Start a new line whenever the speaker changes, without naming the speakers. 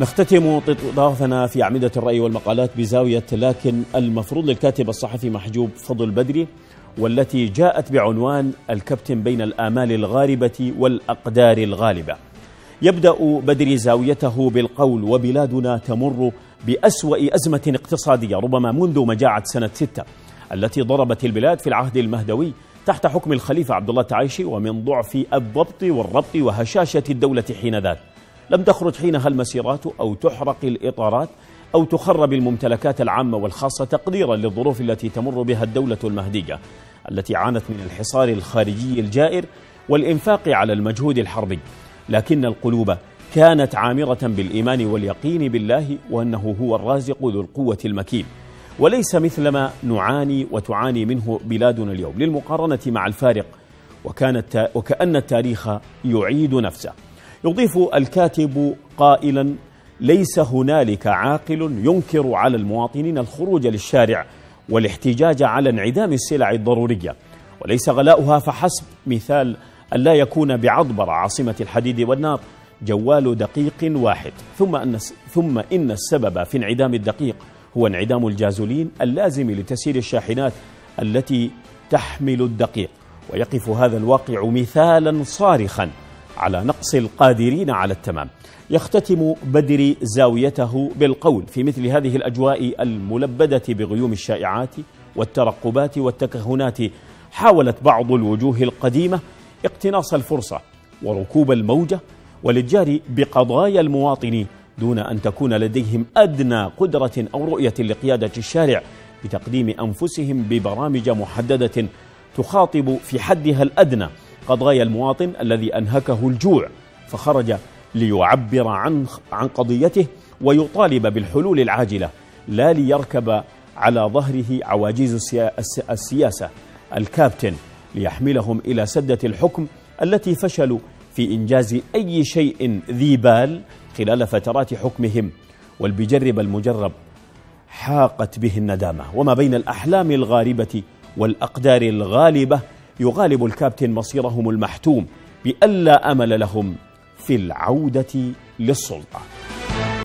نختتم طرافنا في أعمدة الرأي والمقالات بزاوية لكن المفروض للكاتب الصحفي محجوب فضل بدري والتي جاءت بعنوان الكابتن بين الآمال الغاربة والأقدار الغالبة. يبدأ بدري زاويته بالقول وبلادنا تمر بأسوأ أزمة اقتصادية ربما منذ مجاعة سنة ستة التي ضربت البلاد في العهد المهدوي تحت حكم الخليفة عبد الله التعايشي ومن ضعف الضبط والربط وهشاشة الدولة حينذاك لم تخرج حينها المسيرات أو تحرق الإطارات أو تخرب الممتلكات العامة والخاصة تقديرا للظروف التي تمر بها الدولة المهدية التي عانت من الحصار الخارجي الجائر والإنفاق على المجهود الحربي. لكن القلوب كانت عامرة بالإيمان واليقين بالله وأنه هو الرازق ذو القوة المكين. وليس مثل ما نعاني وتعاني منه بلادنا اليوم للمقارنة مع الفارق وكانت وكأن التاريخ يعيد نفسه. يضيف الكاتب قائلا ليس هنالك عاقل ينكر على المواطنين الخروج للشارع والاحتجاج على انعدام السلع الضرورية وليس غلاؤها فحسب مثال أن لا يكون بعضبر عاصمة الحديد والنار جوال دقيق واحد. ثم أن ثم إن السبب في انعدام الدقيق هو انعدام الجازولين اللازم لتسيير الشاحنات التي تحمل الدقيق ويقف هذا الواقع مثالا صارخا. على نقص القادرين على التمام. يختتم بدري زاويته بالقول في مثل هذه الأجواء الملبدة بغيوم الشائعات والترقبات والتكهنات. حاولت بعض الوجوه القديمة اقتناص الفرصة وركوب الموجة والإتجار بقضايا المواطنين دون أن تكون لديهم أدنى قدرة أو رؤية لقيادة الشارع بتقديم أنفسهم ببرامج محددة تخاطب في حدها الأدنى. قضايا المواطن الذي أنهكه الجوع فخرج ليعبر عن عن قضيته ويطالب بالحلول العاجلة لا ليركب على ظهره عواجيز السياسة. الكابتن ليحملهم إلى سدة الحكم التي فشلوا في إنجاز أي شيء ذي بال خلال فترات حكمهم. والبجرب المجرب حاقت به الندامة. وما بين الأحلام الغاربة والأقدار الغالبة يغالب الكابتن مصيرهم المحتوم بألا أمل لهم في العودة للسلطة.